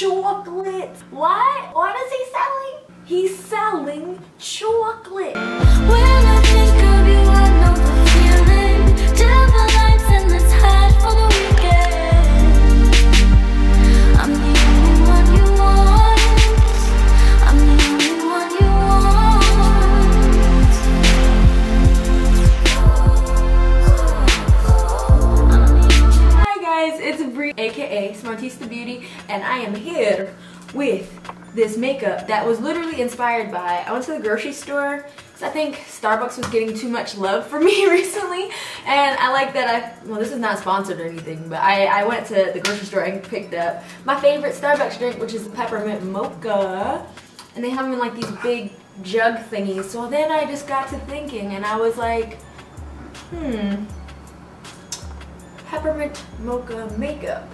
chocolate. What? What is he selling? He's selling chocolate. And I am here with this makeup that was literally inspired by, I went to the grocery store, because I think Starbucks was getting too much love for me recently, and I like that I, well this is not sponsored or anything, but I, I went to the grocery store and picked up my favorite Starbucks drink, which is the peppermint mocha, and they have them in like these big jug thingies, so then I just got to thinking, and I was like, hmm, peppermint mocha makeup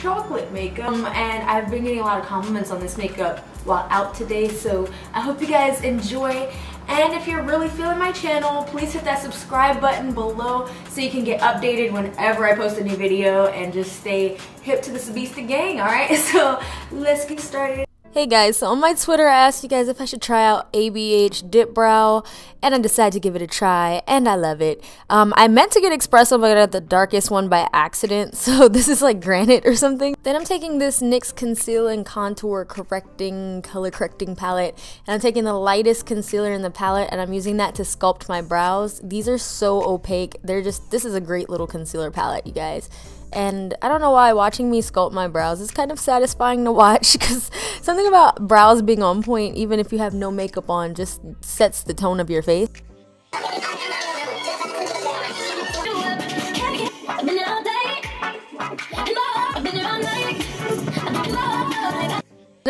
chocolate makeup. Um, and I've been getting a lot of compliments on this makeup while out today so I hope you guys enjoy. And if you're really feeling my channel please hit that subscribe button below so you can get updated whenever I post a new video and just stay hip to the Smartista gang alright so let's get started Hey guys, so on my Twitter I asked you guys if I should try out ABH Dip Brow and I decided to give it a try and I love it. Um, I meant to get Espresso but I got the darkest one by accident so this is like granite or something. Then I'm taking this NYX Conceal and Contour Correcting Color Correcting Palette and I'm taking the lightest concealer in the palette and I'm using that to sculpt my brows. These are so opaque. They're just, this is a great little concealer palette you guys and I don't know why watching me sculpt my brows is kind of satisfying to watch because something about brows being on point even if you have no makeup on just sets the tone of your face.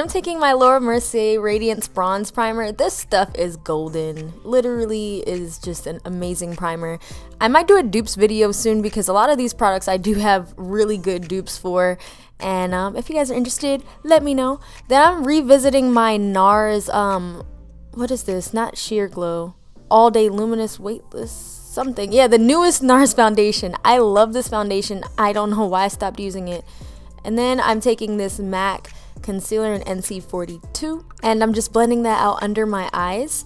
I'm taking my Laura Mercier Radiance Bronze Primer. This stuff is golden. Literally is just an amazing primer. I might do a dupes video soon because a lot of these products I do have really good dupes for. And um, if you guys are interested, let me know. Then I'm revisiting my NARS, um, what is this? Not Sheer Glow. All Day Luminous Weightless something. Yeah, the newest NARS foundation. I love this foundation. I don't know why I stopped using it. And then I'm taking this MAC concealer in NC42 and I'm just blending that out under my eyes.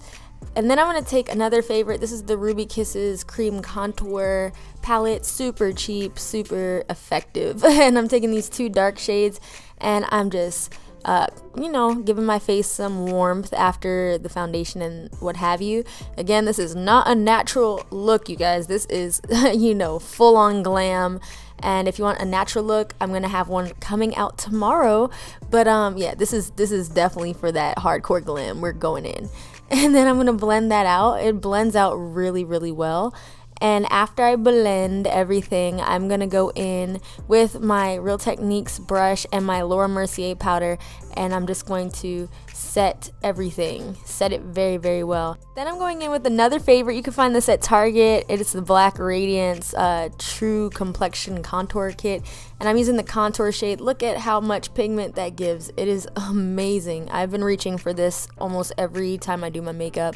And then I'm going to take another favorite. This is the Ruby Kisses Cream Contour palette. Super cheap, super effective. and I'm taking these two dark shades and I'm just, uh, you know, giving my face some warmth after the foundation and what have you. Again, this is not a natural look, you guys. This is, you know, full on glam and if you want a natural look i'm gonna have one coming out tomorrow. But um yeah this is this is definitely for that hardcore glam we're going in. And then i'm gonna blend that out. It blends out really really well and after I blend everything, I'm gonna go in with my Real Techniques brush and my Laura Mercier powder, and I'm just going to set everything, set it very, very well. Then I'm going in with another favorite. You can find this at Target. It is the Black Radiance uh, True Complexion Contour Kit, and I'm using the contour shade. Look at how much pigment that gives. It is amazing. I've been reaching for this almost every time I do my makeup.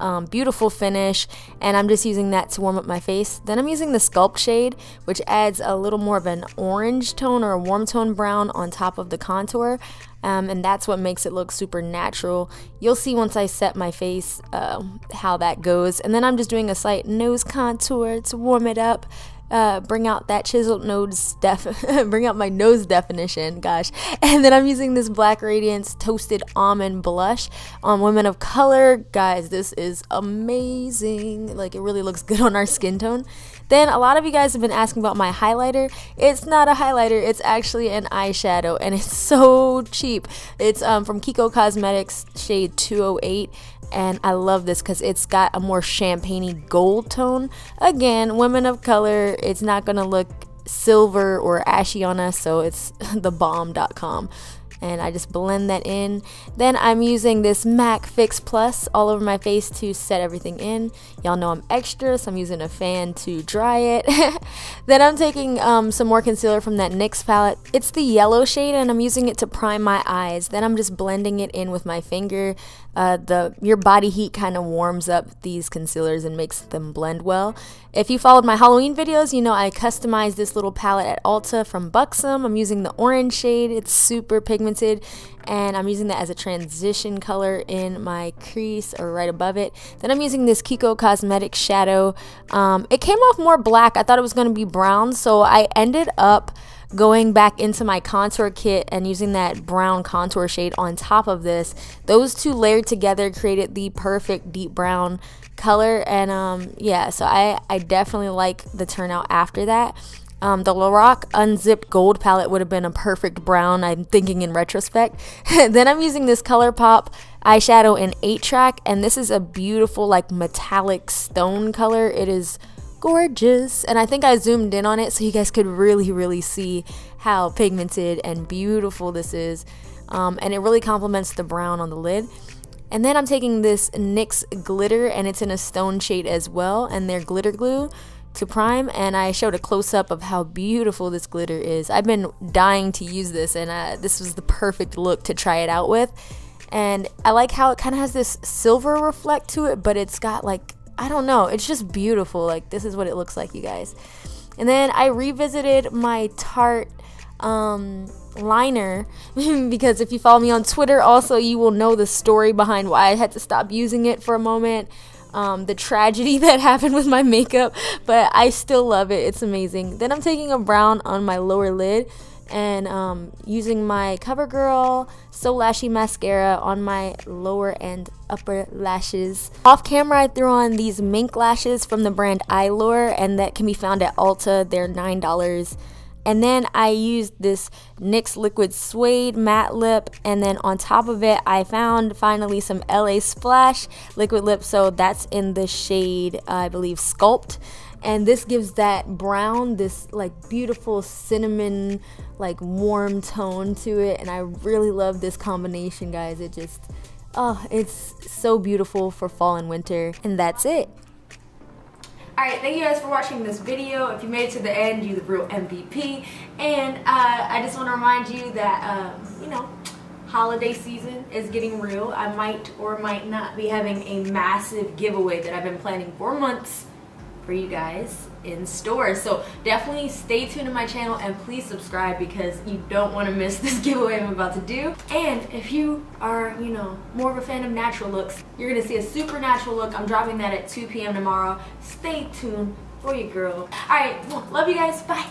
Um, beautiful finish and I'm just using that to warm up my face. Then I'm using the sculpt shade which adds a little more of an orange tone or a warm tone brown on top of the contour um, and that's what makes it look super natural you'll see once I set my face uh, how that goes. And then I'm just doing a slight nose contour to warm it up uh, bring out that chiseled nose def bring out my nose definition gosh. And then i'm using this black radiance toasted almond blush on women of color. Guys this is amazing. Like it really looks good on our skin tone. Then a lot of you guys have been asking about my highlighter. It's not a highlighter. It's actually an eyeshadow and it's so cheap. It's um, from kiko cosmetics shade 208 and I love this because it's got a more champagne gold tone. Again, women of color, it's not gonna look silver or ashy on us, so it's the thebomb.com and I just blend that in. Then I'm using this MAC Fix Plus all over my face to set everything in. Y'all know I'm extra, so I'm using a fan to dry it. then I'm taking um, some more concealer from that NYX palette. It's the yellow shade, and I'm using it to prime my eyes. Then I'm just blending it in with my finger. Uh, the your body heat kind of warms up these concealers and makes them blend well. If you followed my Halloween videos, you know I customized this little palette at Ulta from Buxom. I'm using the orange shade. It's super pigmented and I'm using that as a transition color in my crease or right above it. Then I'm using this Kiko Cosmetics shadow. Um, it came off more black. I thought it was going to be brown, so I ended up going back into my contour kit and using that brown contour shade on top of this. Those two layered together created the perfect deep brown color and um, yeah, so I, I definitely like the turnout after that. Um, the Lorac Unzipped Gold palette would have been a perfect brown, I'm thinking in retrospect. then I'm using this ColourPop eyeshadow in 8 track, and this is a beautiful, like, metallic stone color. It is gorgeous. And I think I zoomed in on it so you guys could really, really see how pigmented and beautiful this is. Um, and it really complements the brown on the lid. And then I'm taking this NYX glitter and it's in a stone shade as well. And they're glitter glue to prime and I showed a close-up of how beautiful this glitter is. I've been dying to use this and uh, this was the perfect look to try it out with. And I like how it kind of has this silver reflect to it, but it's got like I don't know. It's just beautiful. Like this is what it looks like, you guys. And then I revisited my Tarte um, liner because if you follow me on Twitter, also you will know the story behind why I had to stop using it for a moment. Um, the tragedy that happened with my makeup, but I still love it. It's amazing. Then I'm taking a brown on my lower lid and um, using my CoverGirl So Lashy mascara on my lower and upper lashes. Off camera, I threw on these mink lashes from the brand Eylure, and that can be found at Ulta. They're $9. And then I used this NYX Liquid Suede Matte Lip. And then on top of it, I found finally some LA Splash Liquid Lip. So that's in the shade, uh, I believe, Sculpt. And this gives that brown this like beautiful cinnamon like warm tone to it. And i really love this combination guys. It just oh it's so beautiful for fall and winter. And that's it Alright, thank you guys for watching this video. If you made it to the end, you're the real MVP. And uh, I just want to remind you that, um, you know, holiday season is getting real. I might or might not be having a massive giveaway that I've been planning for months for you guys in stores. So definitely stay tuned to my channel and please subscribe because you don't want to miss this giveaway I'm about to do. And if you are, you know, more of a fan of natural looks, you're going to see a super natural look. I'm dropping that at 2 p.m. tomorrow. Stay tuned for your girl. Alright, love you guys. Bye.